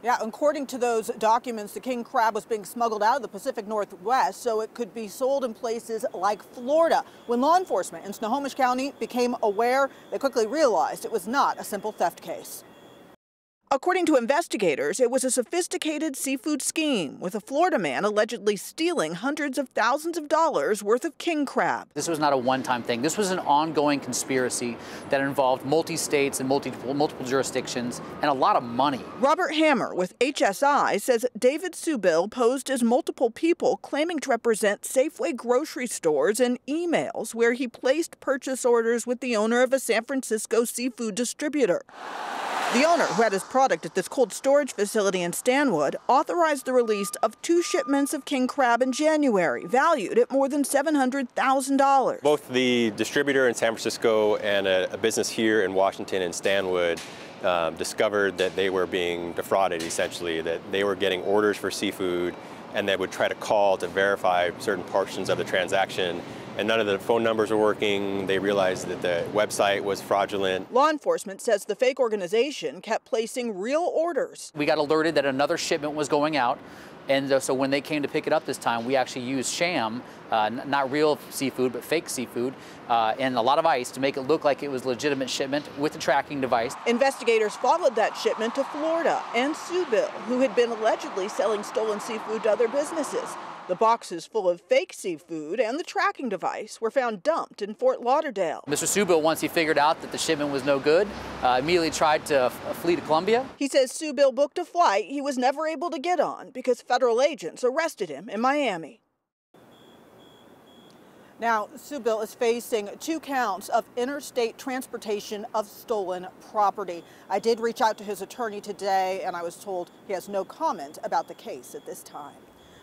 Yeah, according to those documents, the king crab was being smuggled out of the Pacific Northwest so it could be sold in places like Florida. When law enforcement in Snohomish County became aware, they quickly realized it was not a simple theft case. According to investigators, it was a sophisticated seafood scheme with a Florida man allegedly stealing hundreds of thousands of dollars worth of king crab. This was not a one-time thing. This was an ongoing conspiracy that involved multi-states and multiple, multiple jurisdictions and a lot of money. Robert Hammer with HSI says David Subil posed as multiple people claiming to represent Safeway grocery stores and emails where he placed purchase orders with the owner of a San Francisco seafood distributor. The owner, who had his product at this cold storage facility in Stanwood, authorized the release of two shipments of king crab in January, valued at more than $700,000. Both the distributor in San Francisco and a, a business here in Washington in Stanwood um, discovered that they were being defrauded, essentially, that they were getting orders for seafood and they would try to call to verify certain portions of the transaction and none of the phone numbers were working. They realized that the website was fraudulent. Law enforcement says the fake organization kept placing real orders. We got alerted that another shipment was going out. And so when they came to pick it up this time, we actually used sham, uh, not real seafood, but fake seafood, uh, and a lot of ice to make it look like it was legitimate shipment with a tracking device. Investigators followed that shipment to Florida and Subil, who had been allegedly selling stolen seafood to other businesses. The boxes full of fake seafood and the tracking device were found dumped in Fort Lauderdale. Mr. Subil, once he figured out that the shipment was no good, uh, immediately tried to flee to Colombia. He says Subil booked a flight he was never able to get on because federal agents arrested him in Miami. Now, Subil is facing two counts of interstate transportation of stolen property. I did reach out to his attorney today, and I was told he has no comment about the case at this time.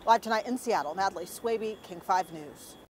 Live tonight in Seattle, Natalie Swaby, King 5 News.